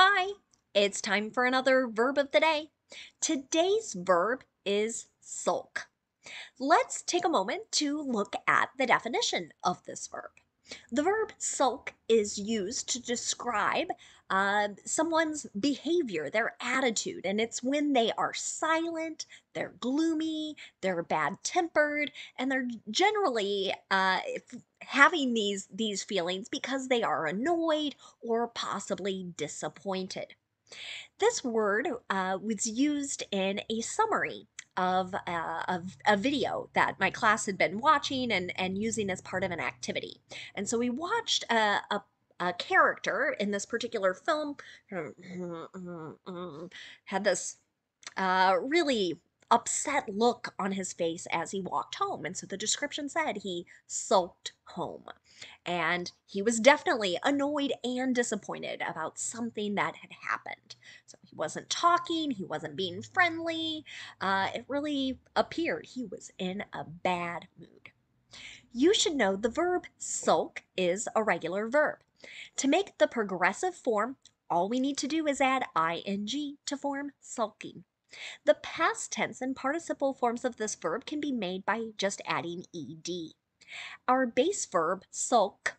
Hi, it's time for another verb of the day. Today's verb is sulk. Let's take a moment to look at the definition of this verb. The verb sulk is used to describe uh, someone's behavior, their attitude, and it's when they are silent, they're gloomy, they're bad tempered, and they're generally uh, having these, these feelings because they are annoyed or possibly disappointed. This word uh, was used in a summary of, uh, of a video that my class had been watching and, and using as part of an activity. And so we watched a, a, a character in this particular film had this uh, really upset look on his face as he walked home. And so the description said he sulked home. And he was definitely annoyed and disappointed about something that had happened. So he wasn't talking, he wasn't being friendly. Uh, it really appeared he was in a bad mood. You should know the verb sulk is a regular verb. To make the progressive form, all we need to do is add ing to form sulking. The past tense and participle forms of this verb can be made by just adding ed. Our base verb, sulk,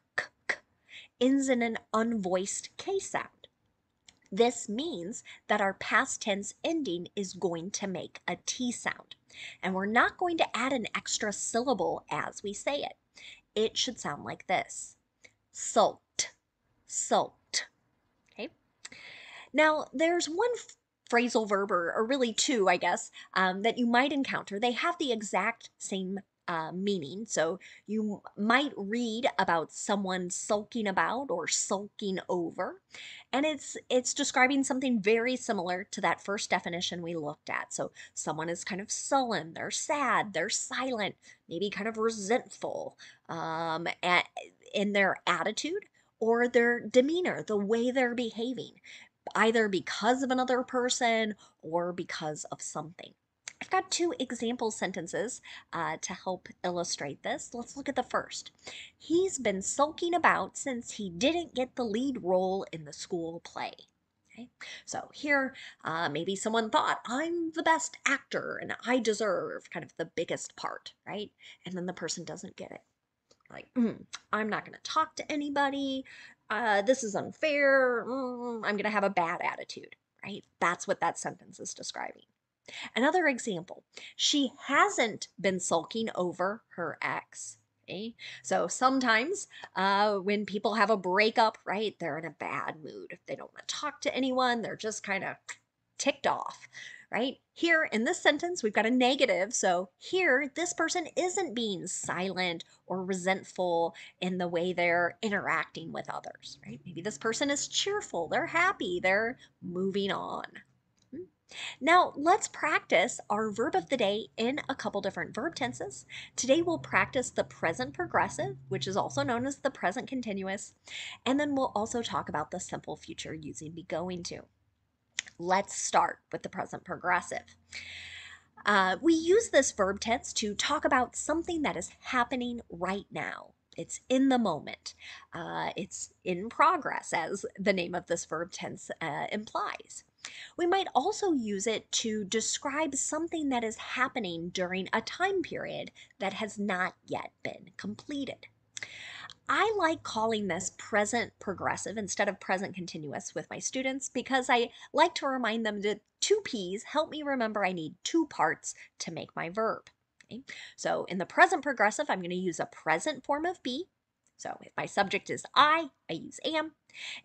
ends in an unvoiced k sound. This means that our past tense ending is going to make a t sound. And we're not going to add an extra syllable as we say it. It should sound like this. Sulked, sulked. Okay. Now, there's one phrasal verb, or, or really two, I guess, um, that you might encounter. They have the exact same uh, meaning. So you might read about someone sulking about or sulking over, and it's it's describing something very similar to that first definition we looked at. So someone is kind of sullen, they're sad, they're silent, maybe kind of resentful um, at, in their attitude or their demeanor, the way they're behaving either because of another person or because of something. I've got two example sentences uh, to help illustrate this. Let's look at the first. He's been sulking about since he didn't get the lead role in the school play. Okay, so here uh, maybe someone thought, I'm the best actor and I deserve kind of the biggest part, right? And then the person doesn't get it. Like, mm, I'm not going to talk to anybody uh, this is unfair, mm, I'm going to have a bad attitude, right? That's what that sentence is describing. Another example, she hasn't been sulking over her ex. Okay? So sometimes uh, when people have a breakup, right, they're in a bad mood. They don't want to talk to anyone. They're just kind of ticked off right? Here in this sentence, we've got a negative. So here, this person isn't being silent or resentful in the way they're interacting with others, right? Maybe this person is cheerful, they're happy, they're moving on. Hmm. Now, let's practice our verb of the day in a couple different verb tenses. Today, we'll practice the present progressive, which is also known as the present continuous, and then we'll also talk about the simple future using be going to. Let's start with the present progressive. Uh, we use this verb tense to talk about something that is happening right now. It's in the moment. Uh, it's in progress, as the name of this verb tense uh, implies. We might also use it to describe something that is happening during a time period that has not yet been completed. I like calling this present progressive instead of present continuous with my students because I like to remind them that two P's help me remember I need two parts to make my verb. Okay? So in the present progressive, I'm going to use a present form of be. So if my subject is I, I use am.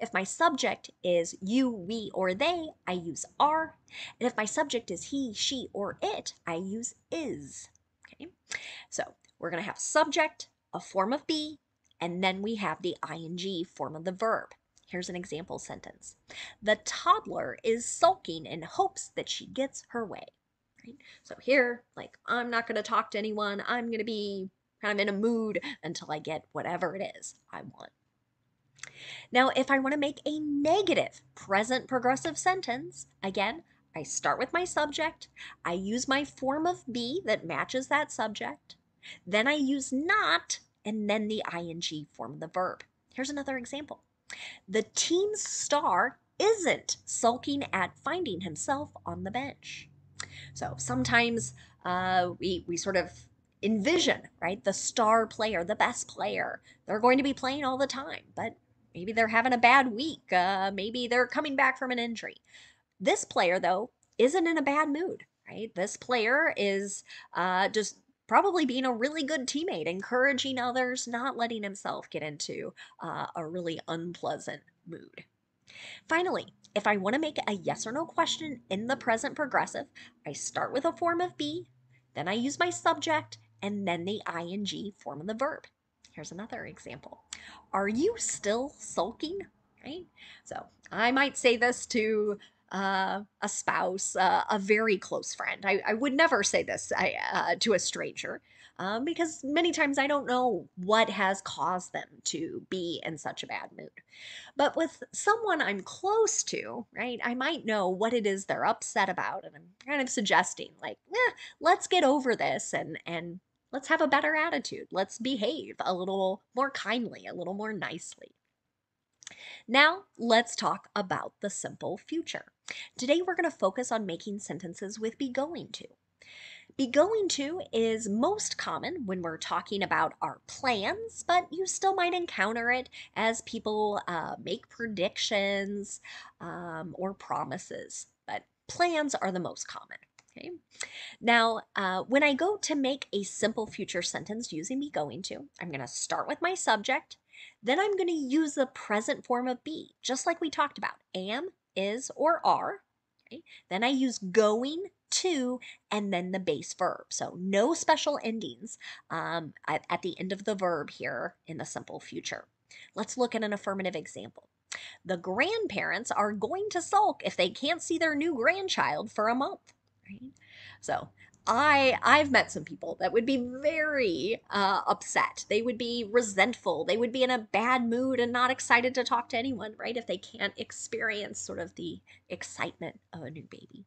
If my subject is you, we, or they, I use are. And if my subject is he, she, or it, I use is. Okay, so we're going to have subject, a form of be, and then we have the ing form of the verb. Here's an example sentence. The toddler is sulking in hopes that she gets her way. Right? So here, like, I'm not going to talk to anyone. I'm going to be kind of in a mood until I get whatever it is I want. Now, if I want to make a negative present progressive sentence, again, I start with my subject. I use my form of be that matches that subject. Then I use not and then the ing form of the verb. Here's another example. The team's star isn't sulking at finding himself on the bench. So sometimes uh, we, we sort of envision, right, the star player, the best player. They're going to be playing all the time, but maybe they're having a bad week. Uh, maybe they're coming back from an injury. This player, though, isn't in a bad mood, right? This player is uh, just probably being a really good teammate, encouraging others, not letting himself get into uh, a really unpleasant mood. Finally, if I want to make a yes or no question in the present progressive, I start with a form of be, then I use my subject, and then the ing form of the verb. Here's another example. Are you still sulking? Right? So I might say this to uh, a spouse, uh, a very close friend. I, I would never say this uh, to a stranger um, because many times I don't know what has caused them to be in such a bad mood. But with someone I'm close to, right, I might know what it is they're upset about, and I'm kind of suggesting, like, eh, let's get over this and and let's have a better attitude. Let's behave a little more kindly, a little more nicely. Now, let's talk about the simple future. Today, we're going to focus on making sentences with be going to. Be going to is most common when we're talking about our plans, but you still might encounter it as people uh, make predictions um, or promises. But plans are the most common. Okay. Now, uh, when I go to make a simple future sentence using be going to, I'm going to start with my subject. Then I'm going to use the present form of be, just like we talked about am, is, or are. Okay? Then I use going to and then the base verb. So no special endings um, at, at the end of the verb here in the simple future. Let's look at an affirmative example. The grandparents are going to sulk if they can't see their new grandchild for a month. Right? So I I've met some people that would be very uh, upset. They would be resentful. They would be in a bad mood and not excited to talk to anyone, right? If they can't experience sort of the excitement of a new baby.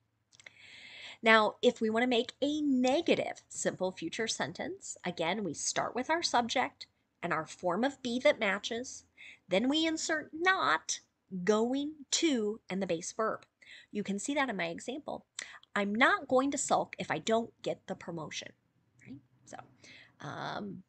Now, if we want to make a negative simple future sentence, again, we start with our subject and our form of be that matches. Then we insert not, going to, and the base verb. You can see that in my example. I'm not going to sulk if I don't get the promotion. Right? So, um,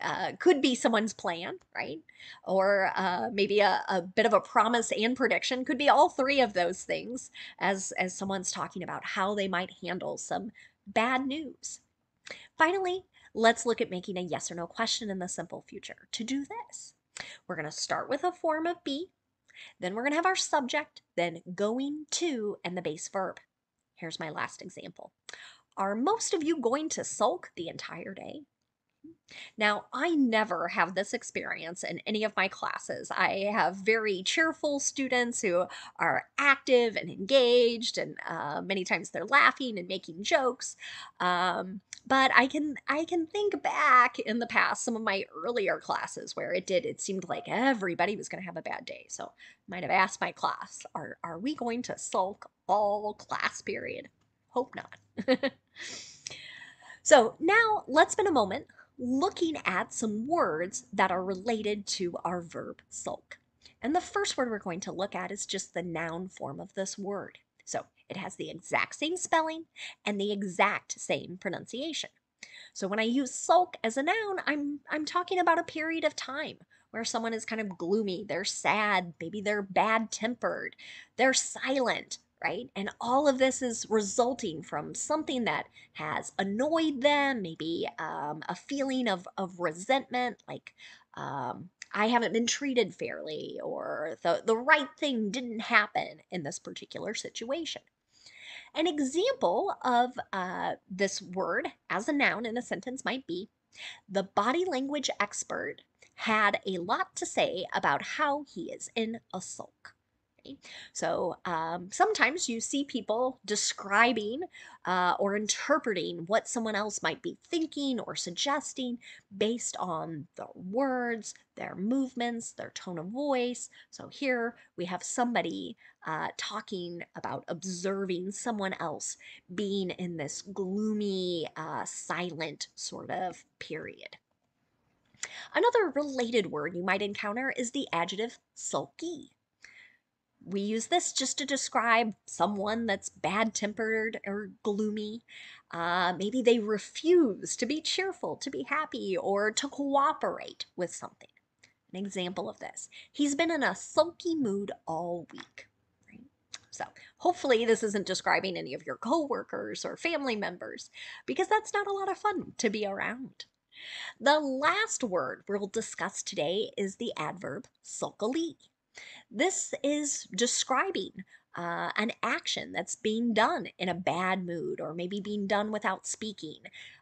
uh, could be someone's plan, right? Or uh, maybe a, a, bit of a promise and prediction. Could be all three of those things as, as someone's talking about how they might handle some bad news. Finally, let's look at making a yes or no question in the simple future. To do this, we're going to start with a form of be, then we're going to have our subject, then going to, and the base verb. Here's my last example. Are most of you going to sulk the entire day? Now, I never have this experience in any of my classes. I have very cheerful students who are active and engaged, and uh, many times they're laughing and making jokes. Um, but I can I can think back in the past some of my earlier classes where it did it seemed like everybody was going to have a bad day. So I might have asked my class, "Are are we going to sulk all class period?" Hope not. so now let's spend a moment looking at some words that are related to our verb sulk. And the first word we're going to look at is just the noun form of this word. So it has the exact same spelling and the exact same pronunciation. So when I use sulk as a noun, I'm I'm talking about a period of time where someone is kind of gloomy, they're sad, maybe they're bad-tempered, they're silent, right? And all of this is resulting from something that has annoyed them, maybe um, a feeling of, of resentment, like um, I haven't been treated fairly, or the, the right thing didn't happen in this particular situation. An example of uh, this word as a noun in a sentence might be the body language expert had a lot to say about how he is in a sulk. So um, sometimes you see people describing uh, or interpreting what someone else might be thinking or suggesting based on the words, their movements, their tone of voice. So here we have somebody uh, talking about observing someone else being in this gloomy, uh, silent sort of period. Another related word you might encounter is the adjective sulky we use this just to describe someone that's bad tempered or gloomy. Uh, maybe they refuse to be cheerful, to be happy, or to cooperate with something. An example of this he's been in a sulky mood all week. So, hopefully, this isn't describing any of your coworkers or family members because that's not a lot of fun to be around. The last word we'll discuss today is the adverb sulkily. This is describing uh, an action that's being done in a bad mood or maybe being done without speaking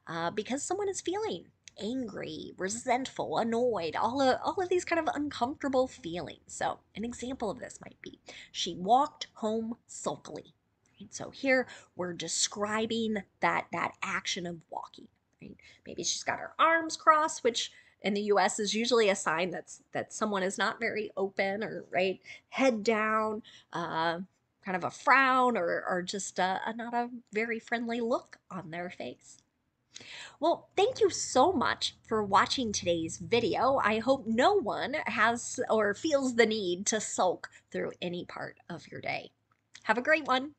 uh, because someone is feeling angry, resentful, annoyed, all of, all of these kind of uncomfortable feelings. So, an example of this might be she walked home sulkily. Right? So, here we're describing that, that action of walking. Right? Maybe she's got her arms crossed, which in the US is usually a sign that's that someone is not very open or right head down uh, kind of a frown or, or just a, a not a very friendly look on their face well, thank you so much for watching today's video. I hope no one has or feels the need to sulk through any part of your day. Have a great one.